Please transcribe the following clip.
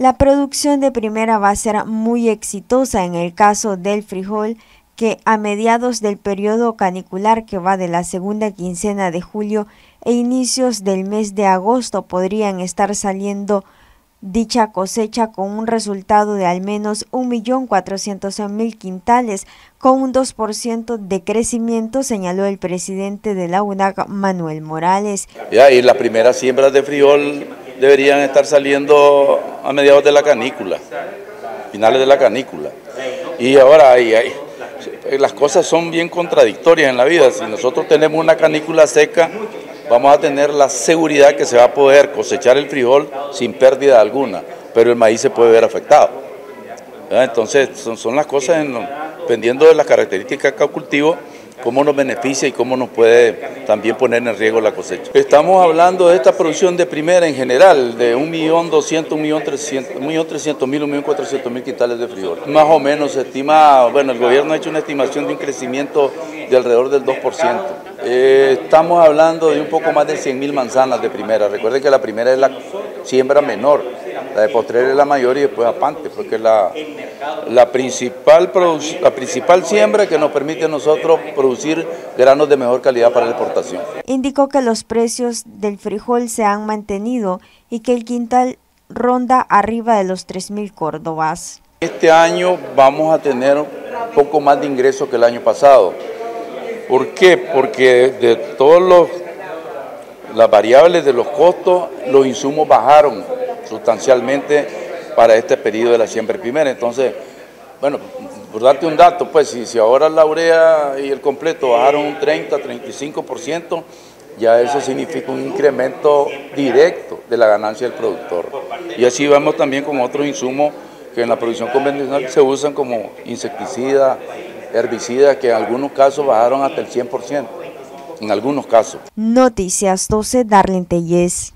La producción de primera va a ser muy exitosa en el caso del frijol, que a mediados del periodo canicular que va de la segunda quincena de julio e inicios del mes de agosto podrían estar saliendo dicha cosecha con un resultado de al menos 1.400.000 quintales, con un 2% de crecimiento, señaló el presidente de la UNAC, Manuel Morales. Ya, y las primeras siembras de frijol deberían estar saliendo a mediados de la canícula, finales de la canícula. Y ahora hay, las cosas son bien contradictorias en la vida. Si nosotros tenemos una canícula seca, vamos a tener la seguridad que se va a poder cosechar el frijol sin pérdida alguna, pero el maíz se puede ver afectado. Entonces son, las cosas dependiendo de las características de cultivo cómo nos beneficia y cómo nos puede también poner en riesgo la cosecha. Estamos hablando de esta producción de primera en general, de 1.200.000, 1.300.000, 1.400.000 1.400.000 quintales de frijol. Más o menos se estima, bueno, el gobierno ha hecho una estimación de un crecimiento de alrededor del 2%. Eh, estamos hablando de un poco más de 100.000 manzanas de primera. Recuerden que la primera es la siembra menor, la de postrera es la mayor y después apante, porque la, la, principal, la principal siembra que nos permite a nosotros producir granos de mejor calidad para la exportación. Indicó que los precios del frijol se han mantenido y que el quintal ronda arriba de los 3.000 córdobas. Este año vamos a tener un poco más de ingresos que el año pasado. ¿Por qué? Porque de todos los las variables de los costos, los insumos bajaron sustancialmente para este periodo de la siembra primera. Entonces, bueno, por darte un dato, pues si, si ahora la urea y el completo bajaron un 30, 35%, ya eso significa un incremento directo de la ganancia del productor. Y así vamos también con otros insumos que en la producción convencional se usan como insecticida, herbicida, que en algunos casos bajaron hasta el 100%, en algunos casos. Noticias 12, Darlene Telles.